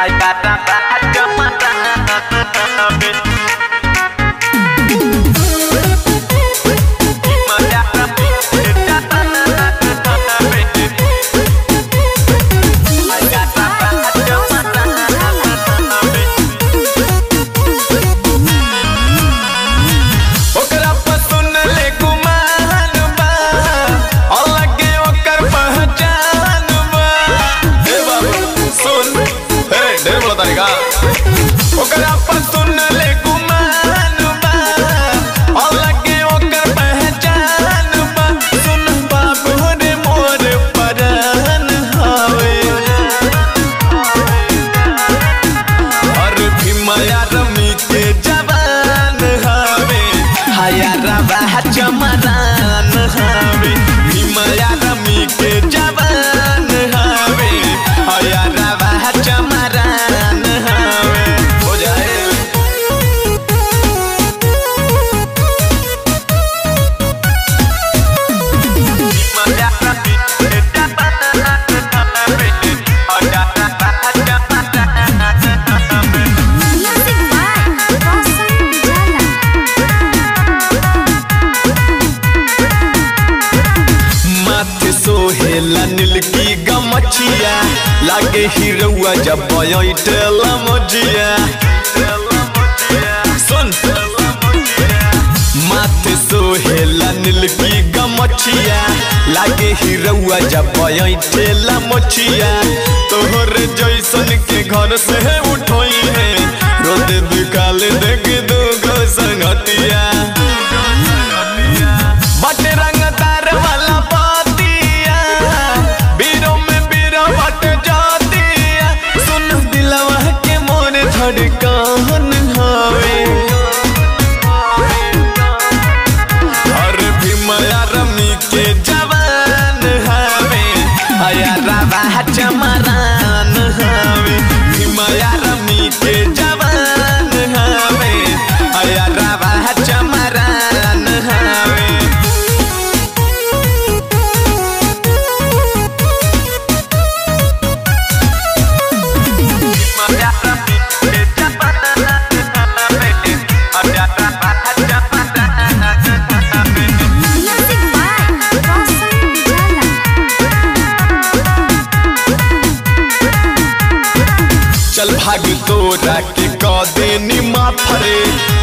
I got that. Hola, नील की गमछिया। लागे हिरौआ जब बैठला मजिया। सुन। माथे सोहेला नील की गमछिया। लागे हिरौआ जब बैठला मछिया तोहर जैसन के घर से का भाग तोरा के कदे निमा फरे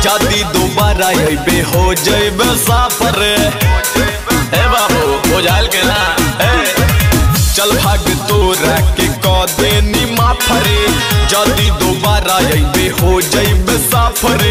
जदी दोबारा अबे हो जइबे साफरे। ए बाबू बुझाल के ना चल भाग तोरा के कदे निमा फरे जदी दोबारा अबे हो जइबे साफरे। जानो से ज़्यादा मानेला